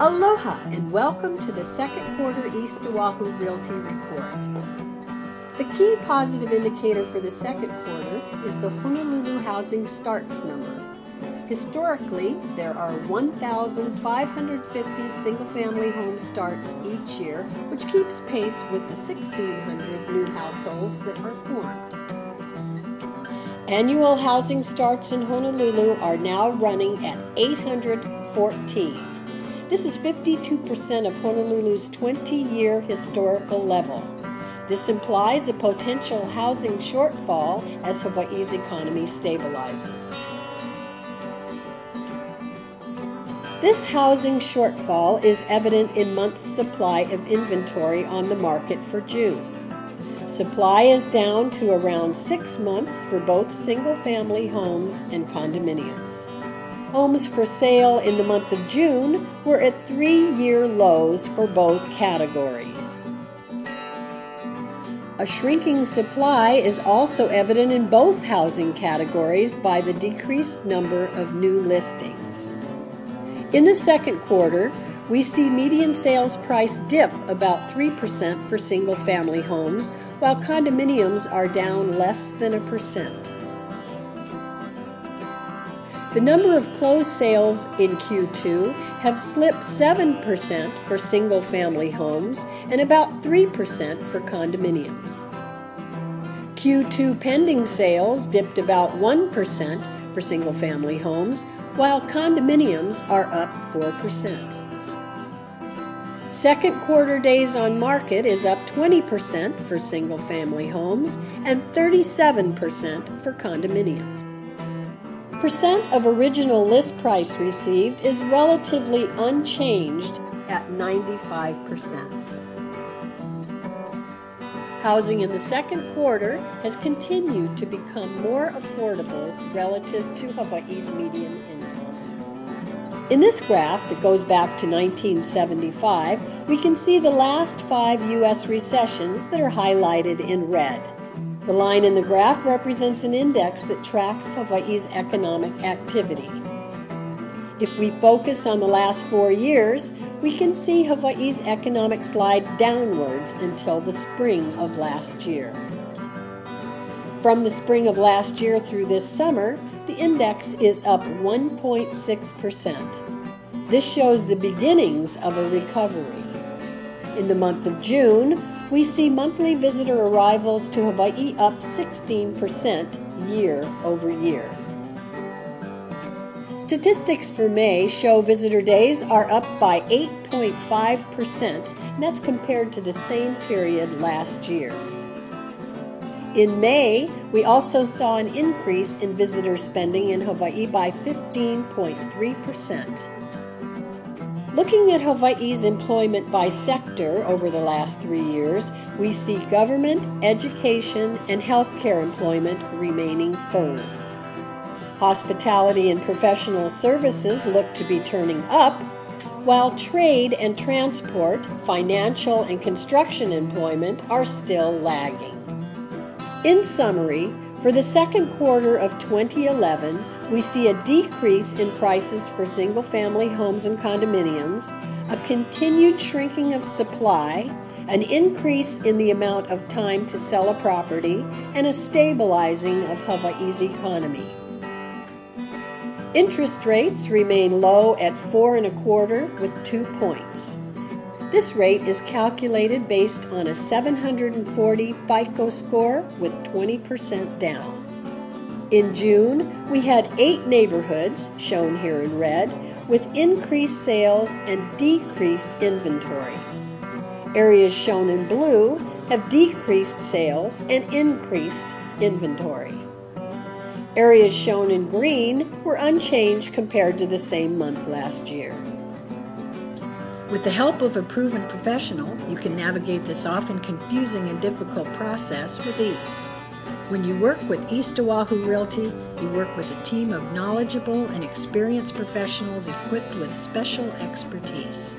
Aloha and welcome to the second quarter East Oahu Realty Report. The key positive indicator for the second quarter is the Honolulu Housing Starts number. Historically, there are 1,550 single family home starts each year, which keeps pace with the 1,600 new households that are formed. Annual housing starts in Honolulu are now running at 814. This is 52% of Honolulu's 20 year historical level. This implies a potential housing shortfall as Hawaii's economy stabilizes. This housing shortfall is evident in months' supply of inventory on the market for June. Supply is down to around six months for both single family homes and condominiums. Homes for sale in the month of June were at three year lows for both categories. A shrinking supply is also evident in both housing categories by the decreased number of new listings. In the second quarter, we see median sales price dip about 3% for single family homes, while condominiums are down less than a percent. The number of closed sales in Q2 have slipped 7% for single family homes and about 3% for condominiums. Q2 pending sales dipped about 1% for single family homes, while condominiums are up 4%. Second quarter days on market is up 20% for single family homes and 37% for condominiums. Percent of original list price received is relatively unchanged at 95%. Housing in the second quarter has continued to become more affordable relative to Hawaii's median income. In this graph that goes back to 1975, we can see the last five U.S. recessions that are highlighted in red. The line in the graph represents an index that tracks Hawaii's economic activity. If we focus on the last four years, we can see Hawaii's economic slide downwards until the spring of last year. From the spring of last year through this summer, the index is up 1.6%. This shows the beginnings of a recovery. In the month of June, we see monthly visitor arrivals to Hawaii up 16% year over year. Statistics for May show visitor days are up by 8.5%, and that's compared to the same period last year. In May, we also saw an increase in visitor spending in Hawaii by 15.3%. Looking at Hawaii's employment by sector over the last three years, we see government, education, and healthcare employment remaining firm. Hospitality and professional services look to be turning up, while trade and transport, financial, and construction employment are still lagging. In summary, for the second quarter of 2011, we see a decrease in prices for single family homes and condominiums, a continued shrinking of supply, an increase in the amount of time to sell a property, and a stabilizing of Hawaii's economy. Interest rates remain low at four and a quarter with two points. This rate is calculated based on a 740 FICO score with 20% down. In June, we had eight neighborhoods, shown here in red, with increased sales and decreased inventories. Areas shown in blue have decreased sales and increased inventory. Areas shown in green were unchanged compared to the same month last year. With the help of a proven professional, you can navigate this often confusing and difficult process with ease. When you work with East Oahu Realty, you work with a team of knowledgeable and experienced professionals equipped with special expertise.